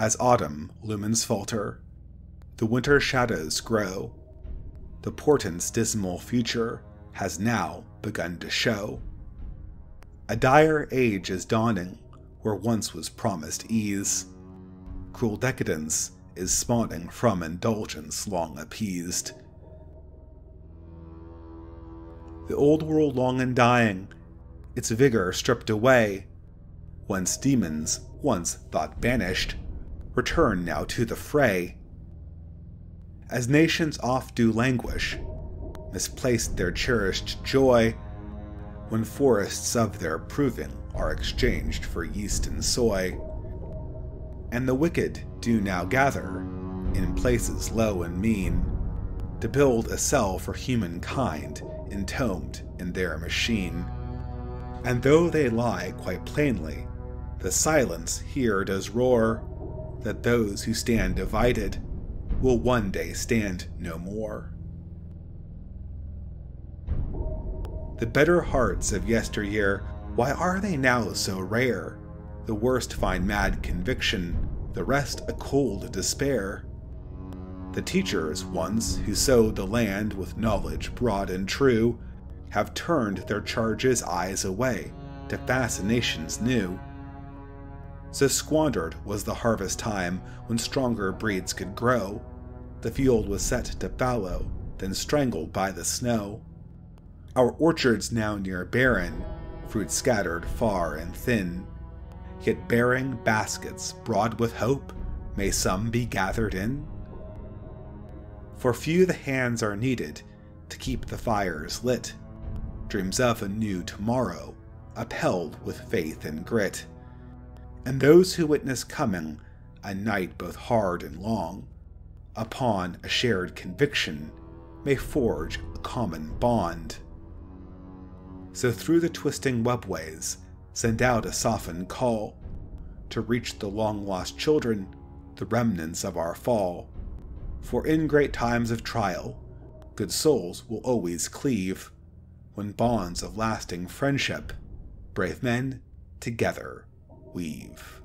As autumn lumens falter, the winter shadows grow, the portent's dismal future has now begun to show. A dire age is dawning where once was promised ease. Cruel decadence is spawning from indulgence long appeased. The old world long and dying, its vigor stripped away, whence demons, once thought banished, return now to the fray. As nations oft do languish, misplaced their cherished joy, when forests of their proving are exchanged for yeast and soy. And the wicked do now gather, in places low and mean, to build a cell for humankind entombed in their machine. And though they lie quite plainly, the silence here does roar that those who stand divided will one day stand no more. The better hearts of yesteryear, why are they now so rare? The worst find mad conviction, the rest a cold despair. The teachers, once, who sowed the land with knowledge broad and true, have turned their charges' eyes away to fascinations new. So squandered was the harvest time when stronger breeds could grow. The field was set to fallow, then strangled by the snow. Our orchards now near barren, fruit scattered far and thin, yet bearing baskets broad with hope, may some be gathered in? For few the hands are needed to keep the fires lit, dreams of a new tomorrow, upheld with faith and grit. And those who witness coming a night both hard and long, upon a shared conviction, may forge a common bond so through the twisting webways, send out a softened call to reach the long lost children, the remnants of our fall. For in great times of trial, good souls will always cleave, when bonds of lasting friendship, brave men together weave.